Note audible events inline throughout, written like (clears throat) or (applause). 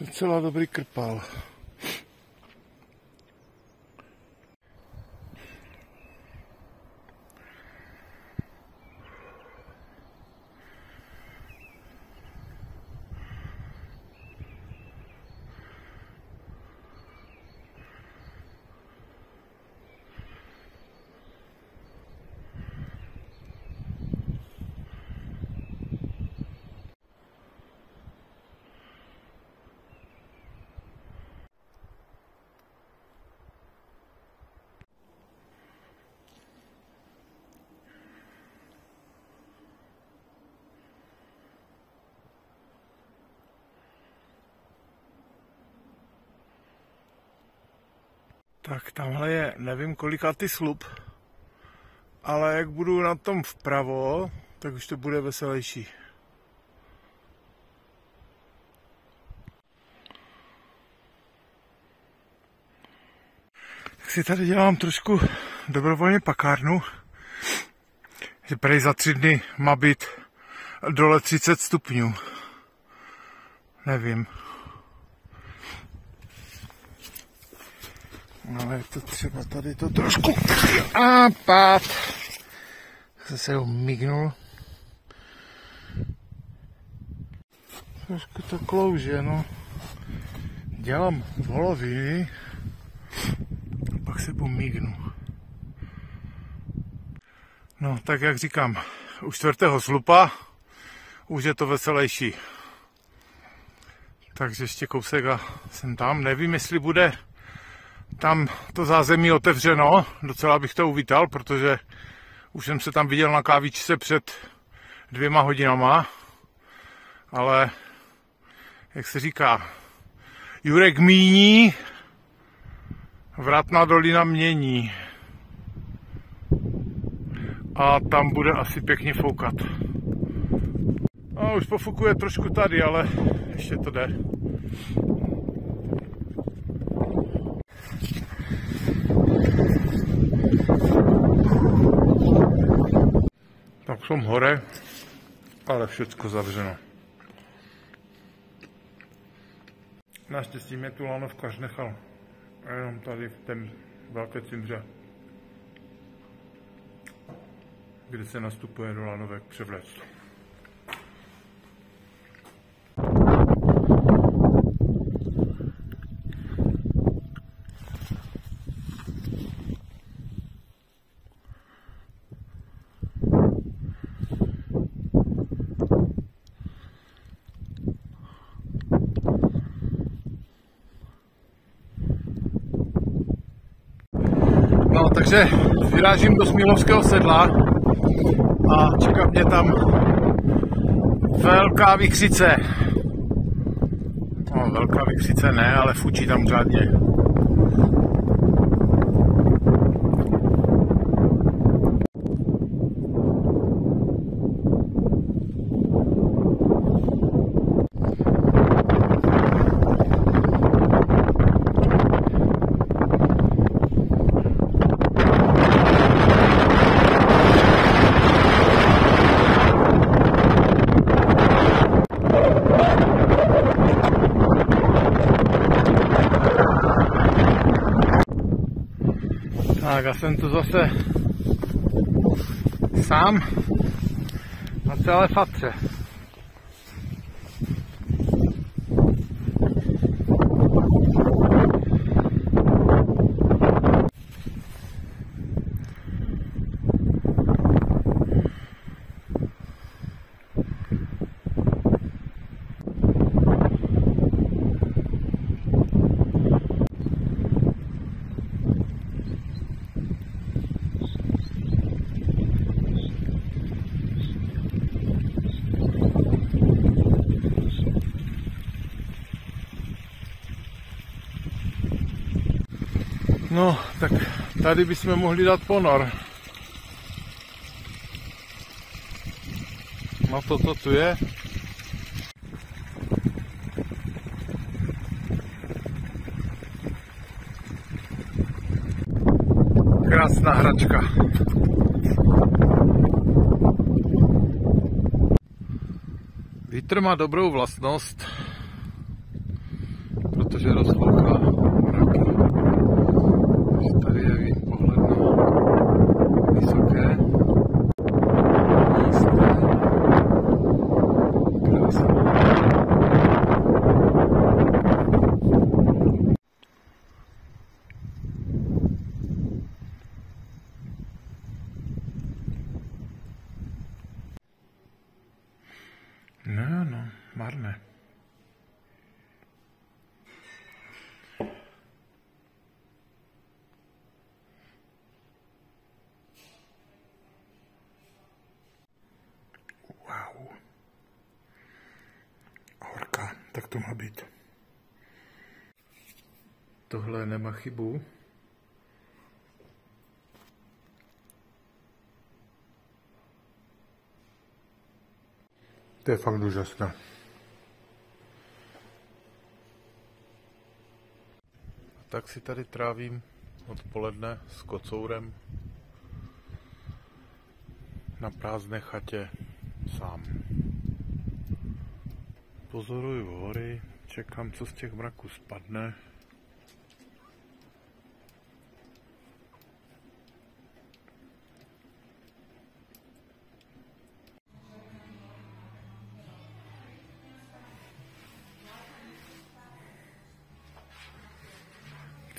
docela dobrý krpal. Tak tamhle je nevím kolikátý slup, ale jak budu na tom vpravo, tak už to bude veselější. Tak si tady dělám trošku dobrovolně pakárnu, že prej za tři dny má být dole 30 stupňů. Nevím. Ale je to třeba tady to trošku... A pád. Zase ho mignul. Trošku to klouže, no. Dělám voloviny. Pak se pomígnu. No, tak jak říkám, u čtvrtého slupa už je to veselější. Takže ještě kousek a jsem tam. Nevím, jestli bude tam to zázemí otevřeno, docela bych to uvítal, protože už jsem se tam viděl na kávičce před dvěma hodinama, ale jak se říká, Jurek míní, vratná dolina mění. A tam bude asi pěkně foukat. No, už pofukuje trošku tady, ale ještě to jde. Jsem hore, ale všechno zavřeno. Naštěstí mě tu lanovkař nechal. Jenom tady v ten velké cimře, kde se nastupuje do lanovek převléct. No, takže vyrážím do Smílovského sedla a čeká mě tam velká vykřice. No, velká vykřice ne, ale fučí tam řádně. Tak a jsem tu zase sám na celé fatře. No, tak tady bychom mohli dát ponor. No to, to tu je. Krásná hračka. Vítr má dobrou vlastnost, No, no, marné. Wow. Horka, tak to má být. Tohle nemá chybu. To je fakt úžasné. Tak si tady trávím odpoledne s kocourem na prázdné chatě sám. Pozoruju hory, čekám, co z těch mraků spadne.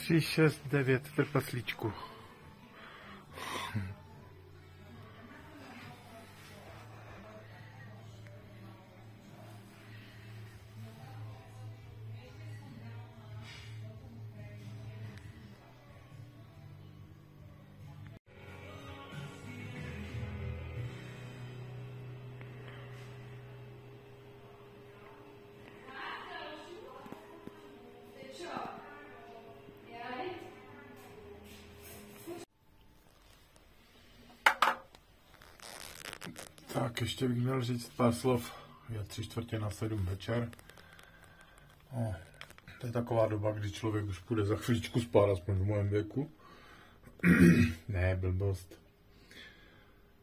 сейчас давят, это посличку. Tak ještě bych měl říct pár slov. Je tři čtvrtě na sedm večer. No, to je taková doba, kdy člověk už půjde za chvíličku spát, aspoň v mém věku. (clears throat) ne, blbost.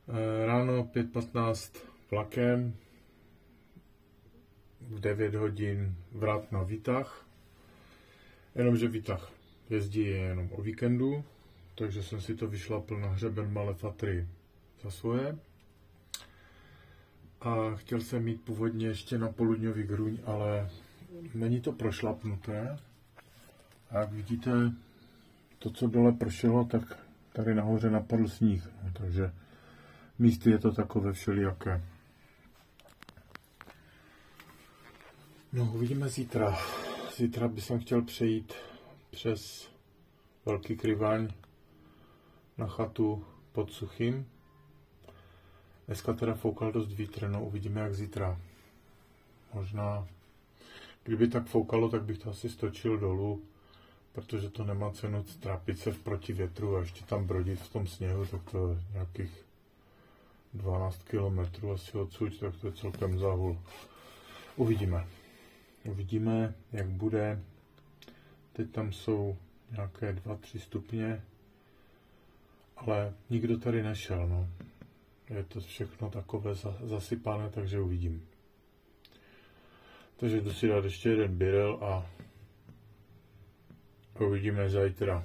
E, ráno 5.15 vlakem, v 9 hodin vrat na výtah. Jenomže výtah jezdí jenom o víkendu, takže jsem si to vyšlapl na hřeben Malé Fatry za svoje a chtěl jsem mít původně ještě na poludňový gruň, ale není to prošlapnuté. A jak vidíte, to, co dole pršelo, tak tady nahoře napadl sníh. Takže místy je to takové všelijaké. No, uvidíme zítra. Zítra bych chtěl přejít přes Velký kryvaň na chatu pod Suchým. Dneska teda foukal dost vítr, no uvidíme jak zítra. Možná, kdyby tak foukalo, tak bych to asi stočil dolů, protože to nemá cenu trápit se v protivětru a ještě tam brodit v tom sněhu, tak to nějakých 12 km asi odsud, tak to je celkem zahul. Uvidíme. Uvidíme, jak bude. Teď tam jsou nějaké 2-3 stupně, ale nikdo tady nešel, no je to všechno takové zasypané, takže uvidím. Takže jdu si dát ještě jeden birel a uvidíme zítra.